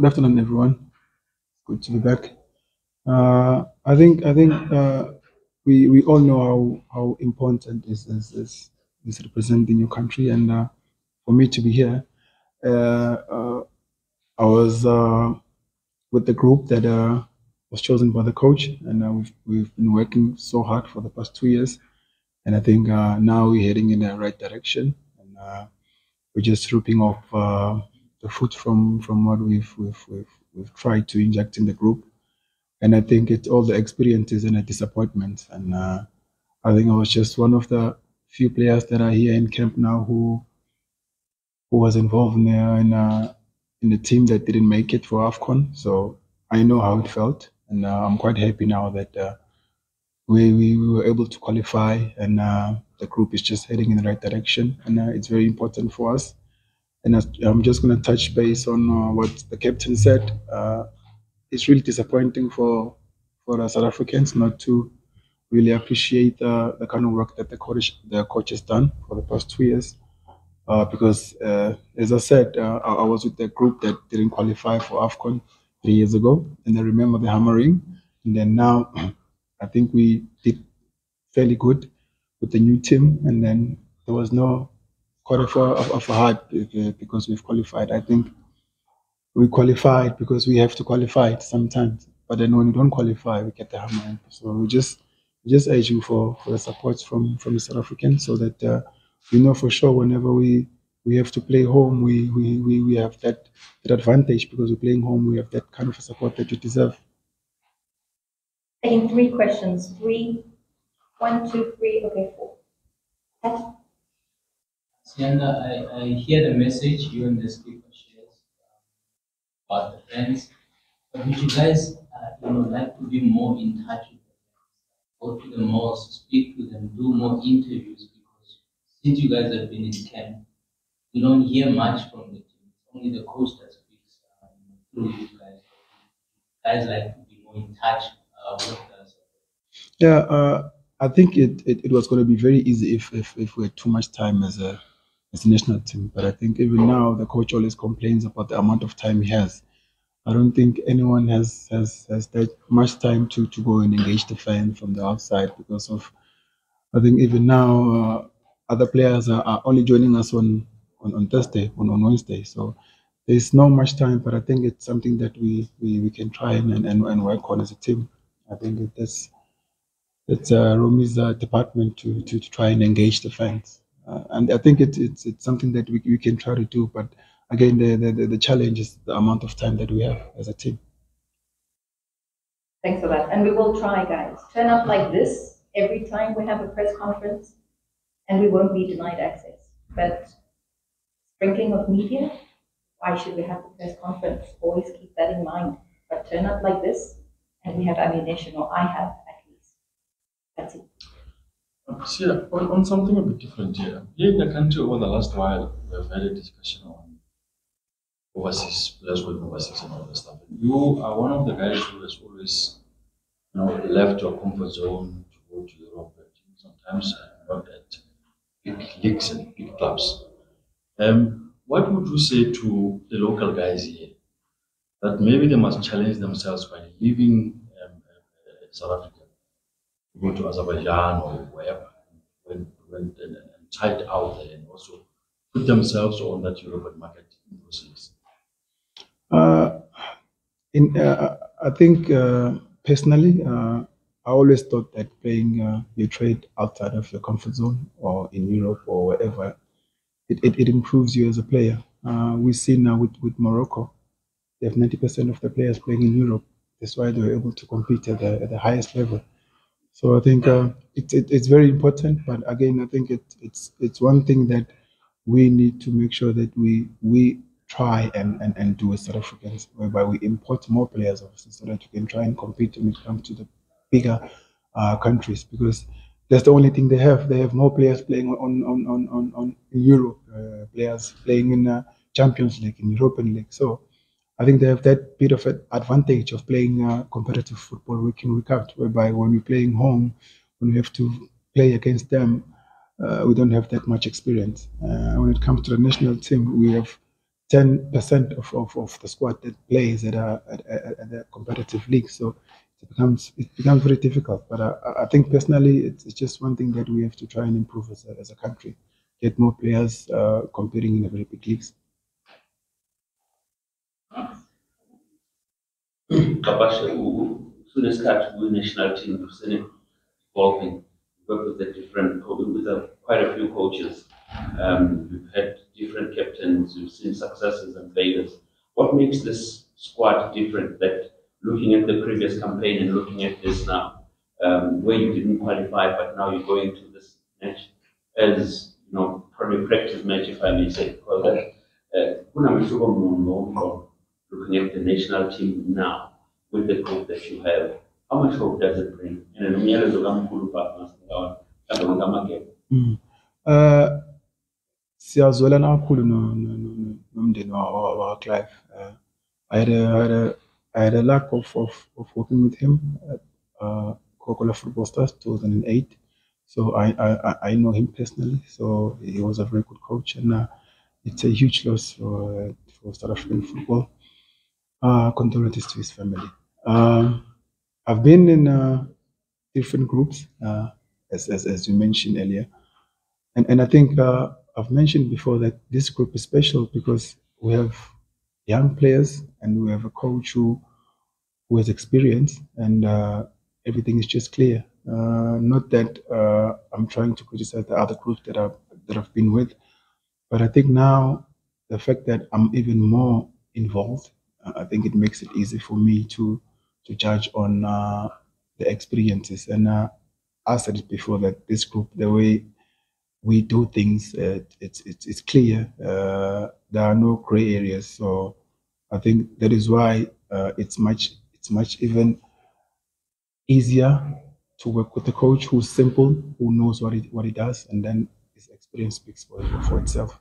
good afternoon, everyone. Good to be back. Uh, I think I think uh, we we all know how how important is is is, is representing your country, and uh, for me to be here, uh, uh, I was uh, with the group that was chosen by the coach, and we've we've been working so hard for the past two years, and I think now we're heading in the right direction, and we're just ripping off the foot from from what we've we've we've, we've tried to inject in the group, and I think it's all the experiences and the disappointments, and uh, I think I was just one of the few players that are here in camp now who who was involved in in, uh, in the team that didn't make it for AFCON. So I know how it felt, and uh, I'm quite happy now that uh, we, we we were able to qualify, and uh, the group is just heading in the right direction, and it's very important for us. And I'm just going to touch base on uh, what the captain said. Uh, it's really disappointing for for the South Africans not to really appreciate uh, the kind of work that the coach the coach has done for the past two years. Uh, because uh, as I said, uh, I, I was with the group that didn't qualify for AFCON three years ago, and I remember the hammering. And then now, I think we did fairly good with the new team, and then there was no quarter for of, of a hype uh, because we've qualified. I think we qualified because we have to qualify it sometimes. But then when we don't qualify, we get the hammer. So we just we just urging for for the support from from the South Africans so that uh, we know for sure whenever we we have to play home, we we, we, we have that, that advantage because we're playing home. We have that kind of support that we deserve. Taking three questions. Three, one, two, three. Okay, four. Pat? Siyanda, I, I hear the message you and the speaker shares um, about the fans. But would you guys, uh, you know, like to be more in touch with the? Go to the malls, speak to them, do more interviews because since you guys have been in camp, we don't hear much from the team. Only the coach that speaks uh, through you guys. Guys like to be more in touch uh, with us. Yeah, uh, I think it, it, it was going to be very easy if, if, if we had too much time as a as a national team. But I think even now the coach always complains about the amount of time he has. I don't think anyone has has, has that much time to, to go and engage the fan from the outside because of I think even now uh, other players are, are only joining us on, on, on Thursday, on, on Wednesday. So there's not much time, but I think it's something that we, we, we can try and, and, and work on as a team. I think that's it's uh, Romi's uh, department to, to, to try and engage the fans. Uh, and I think it, it's it's something that we, we can try to do. But again, the, the, the- challenge is the amount of time that we have as a team. Thanks for that. And we will try, guys. Turn up like this every time we have a press conference, and we won't be denied access. But sprinkling of media, why should we have the press conference? Always keep that in mind. But turn up like this, and we have ammunition, or I have at least. That's it. See, on, on something a bit different here. Here in the country over the last while, we have had a discussion on overseas players going overseas and all that stuff. And you are one of the guys who has always, you know, left your comfort zone to go to Europe sometimes uh, worked at big leagues and big clubs. Um, what would you say to the local guys here that maybe they must challenge themselves by leaving um, uh, South Africa? Go to Azerbaijan or wherever, when, when, and, and it out there and also put themselves on that European market in those years. Uh, in uh, I think uh, personally, uh, I always thought that playing uh, your trade outside of your comfort zone or in Europe or wherever, it, it, it improves you as a player. Uh, we see now with, with Morocco, they have 90% of the players playing in Europe. That's why they were able to compete at the, at the highest level. So I think uh, it, it, it's very important. But again, I think it, it's it's one thing that we need to make sure that we we try and, and, and do as South Africans, whereby we import more players obviously so that we can try and compete when it comes to the bigger uh, countries because that's the only thing they have. They have more players playing on on on on, on in Europe, uh, players playing in uh, Champions League, in European League. So I think they have that bit of an advantage of playing uh, competitive football week in week out, whereby when we're playing home, when we have to play against them, uh, we don't have that much experience. Uh, when it comes to the national team, we have ten percent of, of, of the squad that plays at a at, at, at a competitive league. So it becomes it becomes very difficult. But I, I think personally, it's, it's just one thing that we have to try and improve as a, as a country, get more players uh, competing in the very big leagues. Kabasha, kunesikhathi kwi-national team kusene evolving, work with the different, with a, quite a few coaches. Um, we've had different captains, we've seen successes and failures. What makes this squad different that looking at the previous campaign and looking at this now, um, where you didn't qualify, but now you're going to this match as, you know, probably practice match, if I may say, because that, uh, looking at the national team now with the group that you have, how much hope does it bring? And nomyalezo kamkhulu partners mhlawumbe wonke amagebe. Mm. Uh, siyazwelana kakhulu no- no- no- no- nomndeni wa- wa- wakwa-Clive. Uh, I had had a, I had a lack of, of, of working with him at uh, Coca-Cola Football Stars 2008. So I, I, I- I know him personally. So he was a very good coach, and uh, it's a huge loss for uh, for South African football. Uh, condolences to his family. Um, I've been in uh, different groups, uh, as, as as you mentioned earlier. And, and I think uh, I've mentioned before that this group is special because we have young players and we have a coach who, who has experience and uh, everything is just clear. Uh, not that uh, I'm trying to criticize the other groups that, I've, that I've been with, but I think now the fact that I'm even more involved, I think it makes it easy for me to, to judge on uh, the experiences. And uh, I said it before that this group, the way we do things, uh, it's, it's, it's clear. Uh, there are no gray areas. So I think that is why uh, it's much, it's much even easier to work with a coach who's simple, who knows what he, what he does, and then his experience speaks for, for itself.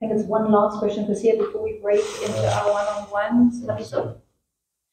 I think it's one last question to see before we break into our one-on-ones.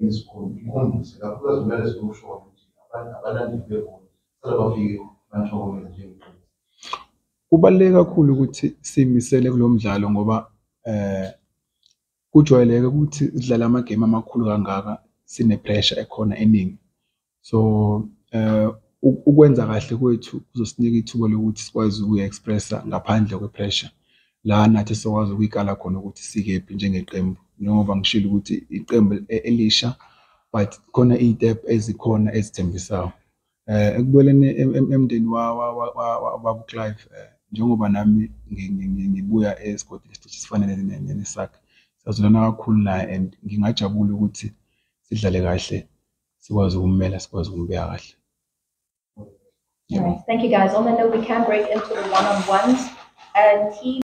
ngezikhombi ikhombise kakhulukazi kumele sikushoyo ukuthi abalandeli bekhona sele bafike banithokomele njengeqembu kubaluleke kakhulu ukuthi simisele kulo mdlalo ngoba eh kujwayeleke ukuthi sidlala amagame amakhulu kangaka sine pressure ekhona eningi. So eh ukwenza kahle kwethu kuzosinika ithuba lokuthi sikwazi ukuyi-expressa ngaphandle kwe-pressure. La nathi sokwazi ukuyikala khona ukuthi sikephi njengeqembu. Njengoba ngishilo ukuthi iqembu e- elisha but khona iy'tep ezikhona ezithembisayo eh ekubeleni em- em- emndeni wa- wa- wa- wa- wa- waku-Clive eh njengoba nami ngi- ngi- ngi- ngibuya esigodini esiteshi ne- nesakhe siyazwelana kakhulu naye and ngingajabula ukuthi sidlale kahle sikwazi ukummela sikwazi ukumbeka kahle All right, thank you guys. On that note, we can break into the one-on-ones. Uh, team